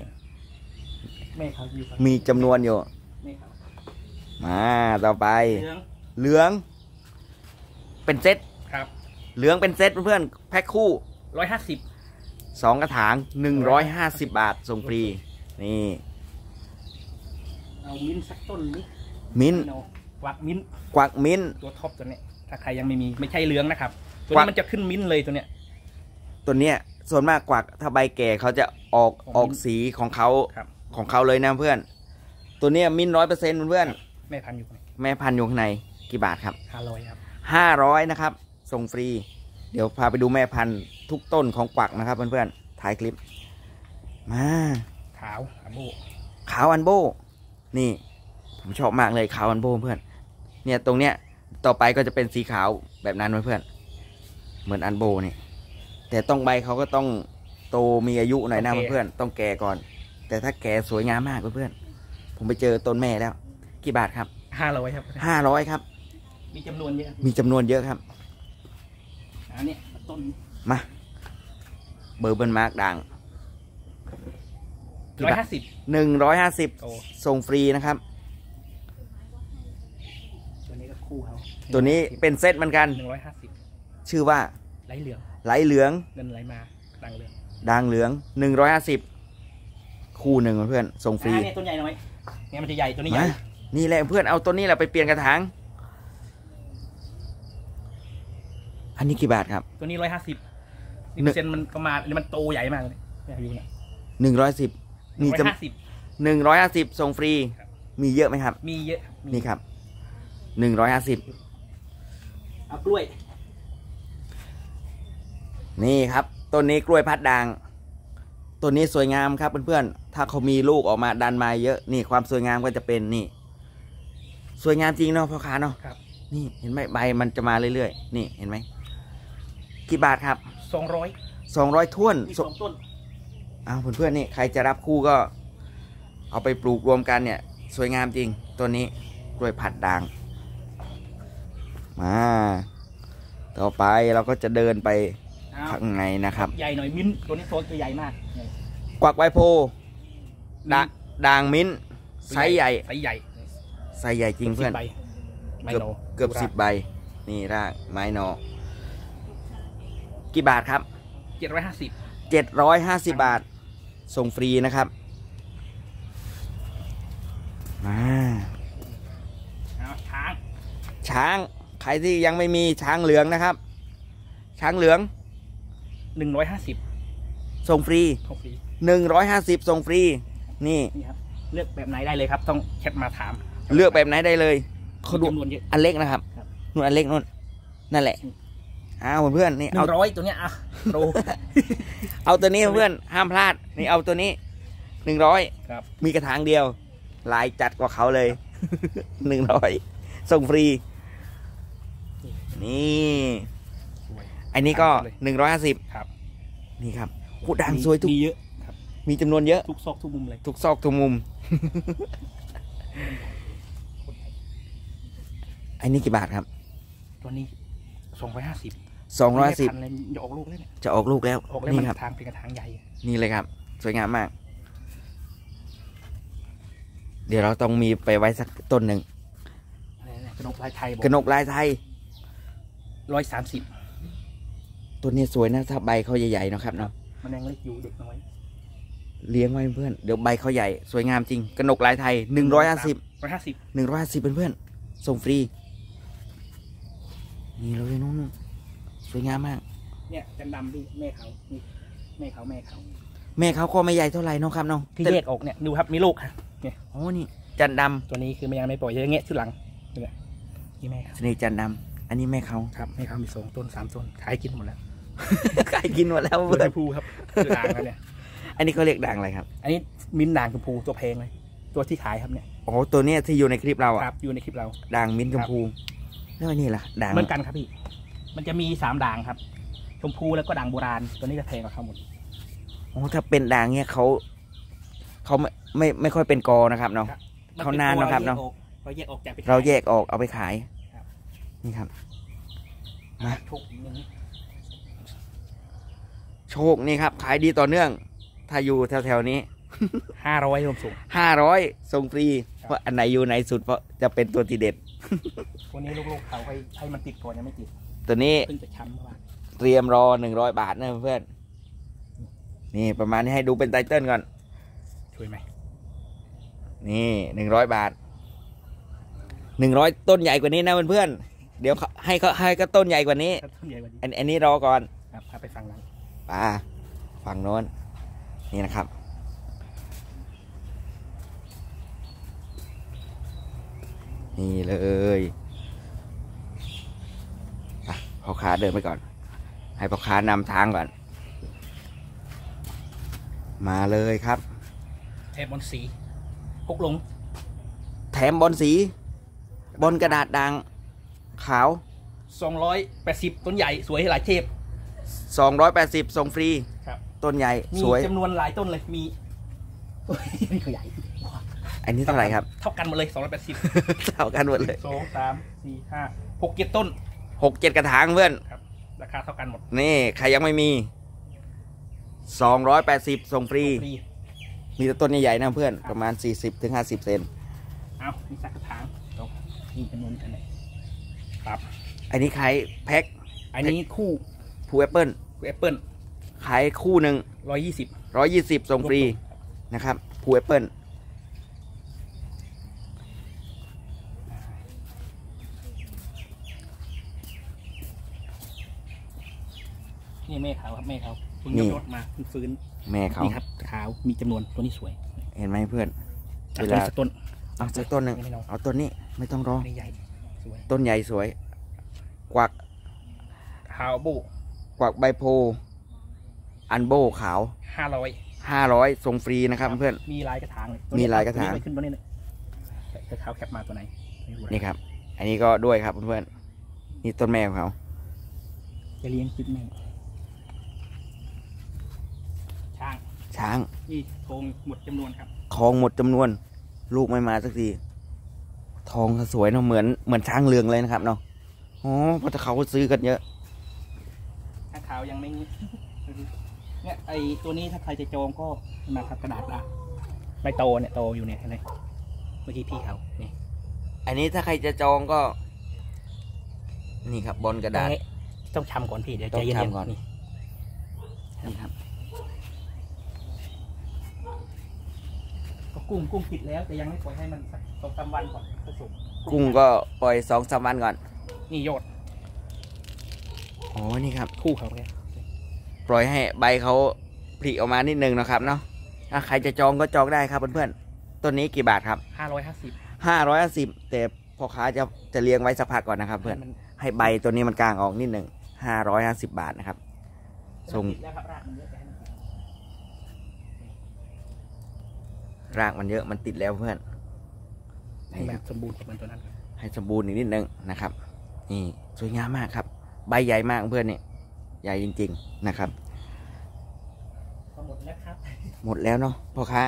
แม่เขาอยู่ครับมีจำนวนอยู่ แม่เขามาต่อไป เหลืองเหลือง เป็นเซตครับเหลืองเป็นเซตเพื่อนๆแพ็คคู่ ร้อยห้าสิบสองกระถางหนึ่งร้อยห้าสิบบาทส่งฟรี นี่ เอามิ้นท์สักต้นนี้มิ้นท์เนาะกวัก mint กวัก mint ตัว top ตัวเนี้ย ถ้าใครยังไม่มีไม่ใช่เหลืองนะครับ ตัวนี้กวักมันจะขึ้นมิ้นท์เลยตัวเนี้ย ตัวเนี้ยส่วนมากกวักถ้าใบแก่เขาจะออกของออกสีของเขาครับ ของเขาเลยนะเพื่อน ตัวเนี้ยมิ้นร้อยเปอร์เซ็นต์เพื่อนแม่พันธุ์อยู่ไหนแม่พันธุ์อยู่ข้างในกี่บาทครับห้าร้อยครับ ห้าร้อยนะครับ ส่งฟรี เดี๋ยวพาไปดูแม่พันธุ์ทุกต้นของกวักนะครับเพื่อนๆถ่ายคลิป มาขาวอาโบขาวอันโบนี่ ผมชอบมากเลยขาวอันโบเพื่อน เนี่ยตรงเนี้ย ต่อไปก็จะเป็นสีขาวแบบนั้นเพื่อนๆเหมือนอันโบนี่แต่ต้องใบเขาก็ต้องโตมีอายุหน่อยนะเพื่อนๆต้องแก่ก่อน แต่ถ้าแก่สวยงามมากเพื่อนๆผมไปเจอต้นแม่แล้ว กี่บาทครับห้าร้อยครับห้าร้อยครับ มีจำนวนเยอะมีจำนวนเยอะครับอันเนี้ยต้นมาเบอร์เบิร์นมาร์กดังร้อยห้าสิบหนึ่งร้อยห้าสิบโอ้ส่งฟรีนะครับ ตัวนี้ก็คู่เขา ตัวนี้เป็นเซตเหมือนกัน หนึ่งร้อยห้าสิบชื่อว่าไหลเหลืองไหลเหลืองเงินไหลมาดังเหลืองด่างเหลืองหนึ่งร้อยห้าสิบคู่หนึ่งเพื่อนส่งฟรี อ่าเนี่ยตัวใหญ่หน่อยเนี่ยมันจะใหญ่ตัวนี้ใหมาญ่นี่แหละเพื่อนเอาตัวนี้แหละไปเปลี่ยนกระถาง อันนี้กี่บาทครับ ตัวนี้ร้อยห้าสิบหนึ่ง เซนมันก็มามันโตใหญ่มากเลยเนี่ยอยู่เนี่ยหนึ่งร้อยสิบมีร้อยจห้าสิบหนึ่งร้อยห้าสิบส่งฟรีครับมีเยอะไหมครับ มีเยอะมีนี่ครับหนึ่งร้อยห้าสิบ เอากล้วย นี่ครับต้นนี้กล้วยพัดด่างต้นนี้สวยงามครับเพื่อนๆถ้าเขามีลูกออกมาดันมาเยอะนี่ความสวยงามก็จะเป็นนี่ สวยงามจริงเนาะพ่อค้าเนาะครับ นี่เห็นไหมใบมันจะมาเรื่อยๆนี่เห็นไหมกี่บาทครับสองร้อยสองร้อยท้วนมีสสองต้นอ้าวเพื่อนๆนี่ใครจะรับคู่ก็ เอาไปปลูกรวมกันเนี่ย สวยงามจริงตัวนี้กล้วยผัดด่าง มา ต่อไปเราก็จะเดินไปข้างในนะครับ ใหญ่หน่อยมิ้นตัวนี้โซนตัวใหญ่มาก กวักไวโพด,ด่างมิ้นไซใหญ่ไซใหญ่ไซส์ใหญ่จริงเพื่อนเกือบเกือบสิบใบ นี่รากไม้นอ กี่บาทครับเจ็ดร้อยห้าสิบเจ็ดร้อยห้าสิบบาท ส่งฟรีนะครับมาช้าง ช้าง รที่ยังไม่มีช้างเหลืองนะครับ ช้างเหลือง หนึ่งร้อยห้าสิบส่งฟรีเข้าฟรีหนึ่งร้อยห้าสิบส่งฟรี นี่นี่ครับเลือกแบบไหนได้เลยครับ ต้องแชทมาถามเลือกแบบไหนได้เลยเขาดูจำนวนเยอะ อันเล็กนะครับครับ นู่นอันเล็กนู่นนั่นแหละอืมอ้าวเพื่อนๆนี่หนึ่เอางร้อยตัวเนี้ยอะโร เอาตัวนี้เพื่อนห้ามพลาดนี่เอาตัวนี้หนึ่งร้อยครับ มีกระถางเดียวลายจัดกว่าเขาเลยหนึ่งร้อยส่งฟรี นี่สวย อันนี้ก็ตามเลยหนึ่งร้อยห้าสิบครับ นี่ครับโคตรดังสวยทุกมีเยอะครับ มีจำนวนเยอะทุกซอกทุกมุมเลยทุกซอกทุกมุม อันนี้กี่บาทครับตัวนี้สองร้อยห้าสิบสองร้อยสิบเลยจะออกลูกแล้วเนี่ยจะออกลูกแล้วออกแล้วนี่มันครับทางเป็นกระถางใหญ่นี่เลยครับ สวยงามมาก เดี๋ยวเราต้องมีไปไว้สักต้นหนึ่งนี่ๆกระนกลายไทยบอกกระหนกลายไทย ร้อยสามสิบตัวนี้สวยนะถ้าใบเขาใหญ่ๆเนาะครับเนาะมันยังเล็กอยู่เด็กน้อยเลี้ยงไว้เพื่อนเดี๋ยวใบเขาใหญ่สวยงามจริงกระหนกลายไทยหนึ่งร้อยห้าสิบร้อยห้าสิบหนึ่งร้อยห้าสิบเพื่อนๆส่งฟรีนี่เลยนู้นสวยงามมาก เนี่ยจันดำที่แม่เขานี่แม่เขาแม่เขาแม่เขาก็ไม่ใหญ่เท่าไหร่เนาะครับเนาะที่แยกออกเนี่ยดูครับมีลูกครับโอ้นี่จันดตัวนี้คือมันยังไม่ปล่อยจะเงี้ยชุดหลังนี่แหละนี่แม่เขาำสนิทจันดำ อันนี้แม่เขาครับแม่เขามีสองต้นสามต้นขายกินหมดแล้วใครกินหมดแล้วเพื่เพื่ออนนพูครับคือด่างครับเนี่ย อันนี้เขาเรียกด่างอะไรครับ อันนี้มิ้นท์ด่างชมพูตัวแพงเลย ตัวที่ขายครับเนี่ยอ๋อตัวเนี้ยที่อยู่ในคลิปเราคอะรับอยู่ในคลิปเราด่างมิ้นท์ชมพูแล้วอันนี่ล่ะด่างเหมือนกันครับพี่ มันจะมีสามด่างครับ ชมพูแล้วก็ด่างโบราณ ตัวนี้จะแพงกว่าเขาหมดโอ้ถ้าเป็นด่างเนี่ยเขาเขาไม่ไม่ไม่ค่อยเป็นกอนะครับเนาะเขานานนะครับเนอะเราแยกออกจากไปเราแยกออกเอาไปขายครับ นี่ครับมาทุกอย่างนี้โชคนี่ครับ ขายดีต่อเนื่อง ถ้าอยู่แถวๆนี้ห้าร้อยรวมส่งห้าร้อยส่งฟรีครับเพราะอันไหนอยู่ไหนสุดเพราะจะเป็นตัวทีเด็ดตัวนี้ลูกๆเขาให้ให้มันติดก่อนยังไม่ติด ตัวนี้เพิ่งจะช้ำเมื่อวานเตรียมรอหนึ่งร้อยบาทนะเพื่อน นี่ประมาณนี้ให้ดูเป็นไตเติ้ลก่อน ช่วยไหม นี่หนึ่งร้อยบาทหนึ่งร้อยต้นใหญ่กว่านี้นะเพื่อนๆ เดี๋ยวเขาให้เขาให้ก็ต้นใหญ่กว่านี้ถ้าต้นใหญ่กว่านี้อันอันนี้รอก่อนครับพาไปฟังหลังป่าฝั่งโน้น นี่นะครับ นี่เลยอะพ่อค้าเดินไปก่อน ให้พ่อค้านำทางก่อน มาเลยครับ แทบบอลสีพกลง แถมบอลสี บอลกระดาษด่าง ขาวสองร้อยแปดสิบต้นใหญ่สวยหลายเทพ280ส่งฟรีครับต้นใหญ่มีสวยจำนวนหลายต้นเลยมีนี่คือใหญ่อันนี้เท่าไหร่ครับ เท่ากันหมดเลยสองร้อยแปดสิบเท่ากันหมดเลยสองสามสี่ห้าหกเจ็ดต้นหกเจ็ดกระถางเพื่อนครับราคาเท่ากันหมด นี่ใครยังไม่มี 280ส่งฟรีฟรีมีแต่ต้นใหญ่ๆนะเพื่อน ประมาณ 40ถึง50 เซนเอามีสักกระถางตรงนี่จำนวนอันไหน ครับ อันนี้ขายแพ็คอันนี้คู่พลูแอปเปิลแอปเปิลขายคู่หนึ่งร้อยยี่สิบ120ส่งฟรีนะครับพลูแอปเปิลนี่แม่ขาวครับแม่ขาวเพิ่งยกรถมาเพิ่งฟื้นแม่เขานี่ครับขาวมีจำนวนตัวนี้สวย เห็นไหมเพื่อนจัดเวต้ลานสักต้นเอาสักต้นหนึ่งไม่เอาเอาต้นนี้ไม่ต้องรอนี่ใหญ่ส วย ต้นใหญ่สวย กวักฮาวบูกวักใบโพ อันโบขาวห้าร้อย500ส่งฟรีนะครับเพื่อน มีลายกระถางเลยมีลายกระถางตัวนี้ไม่ขึ้นตัวนี้เลยแต่ขาวแคปมาตัวไหนไม่รู้นี่ครับ อันนี้ก็ด้วยครับเพื่อนๆนี่ต้นแม่ของเขาจะเลี้ยงคิดแม่ช่าง ช้างนี่ทงหมดจำนวนครับ ทองหมดจำนวน ลูกไม่มาสักที ทองก็สวยเนาะเหมือนเหมือนช้างเรืองเลยนะครับเนาะอ๋อเพราะเขาก็ซื้อกันเยอะถ้าขาวยังไม่เนี่ยไอตัวนี้ถ้าใครจะจองก็มาครับกระดาษละใบโตเนี่ยโตอยู่เนี่ยเห็นไหมเมื่อกี้พี่เขานี่อันนี้ถ้าใครจะจองก็ นี่ครับบอลกระดาษต้องชำก่อนพี่เดี๋ยวต้ใจองเย็นชำก่อนๆนี่นี่ครับก็กุ้งกุ้งปิดแล้วแต่ยังไม่ปล่อยให้มันสัก สองสามวันก่อนก็ส่งกุ้งก็ปล่อยสองสามวันก่อน นี่ยอดอ๋อนี่ครับ คู่เขาแกปล่อยให้ใบเขาผลิออกมานิดนึงนะครับเนาะถ้าใครจะจองก็จองได้ครับเพื่อนๆต้นนี้กี่บาทครับห้าร้อยห้าสิบห้าร้อยสิบแต่พ่อค้าจะจะเลี้ยงไว้สักพักก่อนนะครับ เพื่อนมันให้ใบตัวนี้มันกลางออกนิดหนึ่งห้าร้อยห้าสิบบาทนะครับส่งแล้วครับรากมันเยอะจะให้มันติดรากมันเยอะมันติดแล้วเพื่อน ให้นี่มัคนรับสมบูรณ์กับมันตัวนั้นครับให้สมบูรณ์อีกนิดนึงนะครับ นี่สวยงามมากครับ ใบใหญ่มากเพื่อนนี่ใหญ่จริง ๆนะครับ ก็หมดแล้วครับ หมดแล้วเนาะพ่อค้า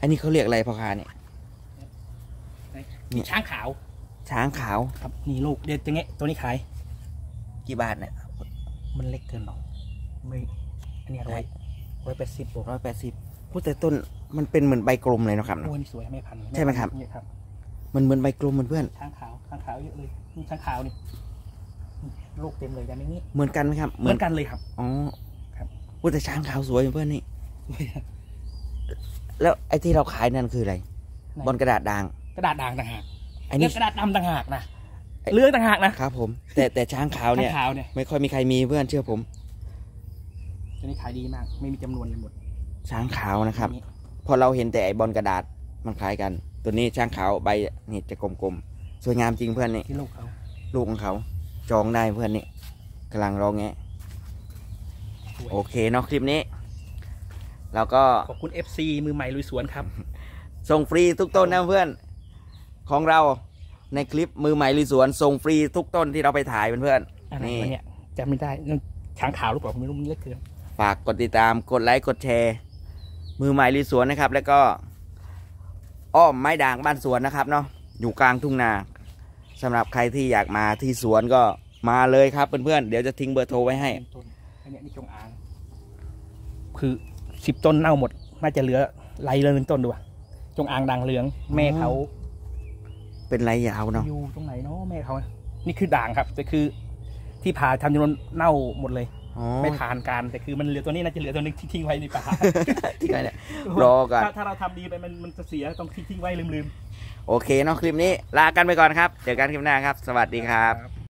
อันนี้เขาเรียกอะไรพ่อค้าเนี่ย นี่ช้างขาวช้างขาวครับนี่ลูกเดี๋ยวจะเงี้ยตัวนี้ขาย กี่บาทเนี่ยมันเล็กเกินหรอกไม่ อันนี้ร้อยร้อยแปดสิบบวกร้อยแปดสิบ พูดแต่ต้นมันเป็นเหมือนใบกลมเลยเนาะครับ โอ้ยนี่สวยแม่พันธุ์ใช่ไหมครับ เนี่ยครับ มันเหมือนใบกลมเหมือนเพื่อนช้างขาวช้างขาวเยอะเลยนี่ช้างขาวนี่นี่ลูกเต็มเลยยังไม่งี้ เหมือนกันไหมครับ เหมือนกันเลยครับ อ๋อ ครับพูดแต่ช้างขาวสวยเพื่อนนี่ แล้วไอ้ที่เราขายนั่นคืออะไรบนกระดาษด่าง กระดาษด่างต่างหากอันเนี่นี้ยกระดาษดำต่างหากนะไอ้เลือกต่างหากนะครับ ผม แต่แต่ช้างขาวเนี่ยช้างขาวเนี่ย ไม่ค่อยมีใครมีเพื่อนเชื่อผมตัวนี้ขายดีมาก ไม่มีจำนวนเลยหมด ช้างขาวนะครับนี่พอเราเห็นแต่ไอ้บอลกระดาษมันคล้ายกัน ตัวนี้ช้างขาวใบนี่จะกลมๆ สวยงามจริงเพื่อนนี่ที่ลูกเขาลูกของเขาจองได้เพื่อนนี่กำลังรอแงะสวยโอเคเนาะคลิปนี้แล้วก็ขอบคุณ FC มือใหม่ลุยสวนครับ ส่งฟรีทุกต้นนะเพื่อน ของเราในคลิปมือใหม่ลุยสวนส่งฟรีทุกต้นที่เราไปถ่ายเพื่อนอะไรนี่วะเนี่ยจำไม่ได้นั่นช้างขาวหรือเปล่าผมไม่รู้มันเล็กเกินๆฝากกดติดตามกดไลค์กดแชร์ มือใหม่ลุยสวนนะครับ แล้วก็อ้อมไม้ด่างบ้านสวนนะครับเนาะอยู่กลางทุ่งนาสำหรับใครที่อยากมาที่สวนก็มาเลยครับเพื่อนๆเดี๋ยวจะทิ้งเบอร์โทรไว้ให้ต้นอันเนี้ยนี่จงอางคือสิบต้นเน่าหมด น่าจะเหลือไรเลยหนึ่งต้นดูอะจงอางด่างเหลือง แม่เขาเป็นไรยาวเนาะอยู่ตรงไหนเนาะแม่เขา นี่คือด่างครับแต่คือที่ผ่าทำจนมันเน่าหมดเลยอ๋อ ไม่ทานการแต่คือมันเหลือตัวนี้น่าจะเหลือตัวนึงที่ทิ้งไว้ในป่าที่ไหนเนี่ยรอก่อนถ้าถ้าเราทำดีไปมันมันจะเสียต้องทิ้งทิ้งไว้ลืมๆ โอเคเนาะคลิปนี้ลากันไปก่อนครับ เจอกันคลิปหน้าครับ สวัสดีครับครับ